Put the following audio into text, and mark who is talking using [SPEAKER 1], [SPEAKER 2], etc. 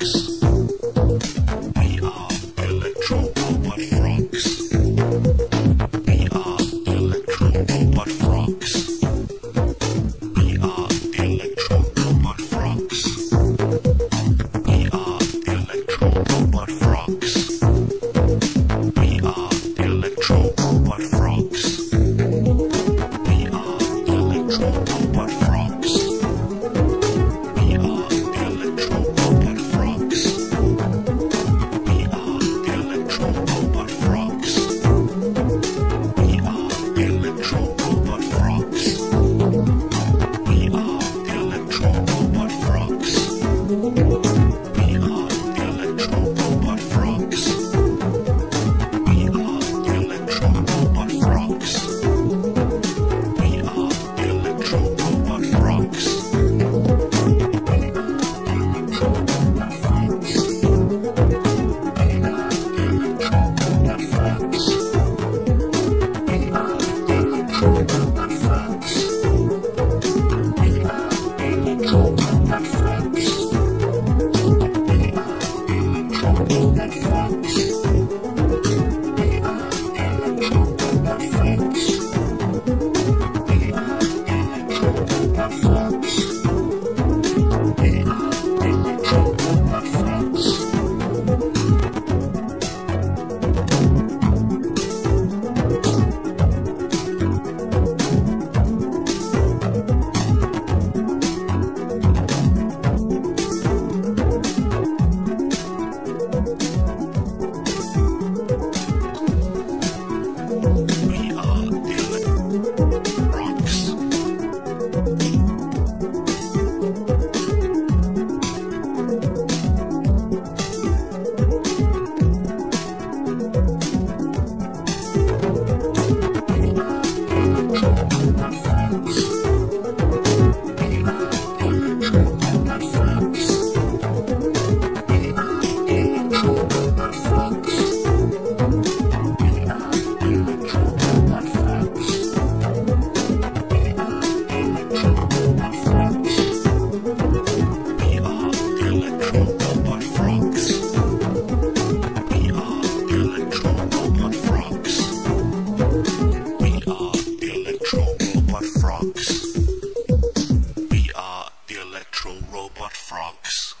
[SPEAKER 1] folks. Frogs. We are the electro robot frogs.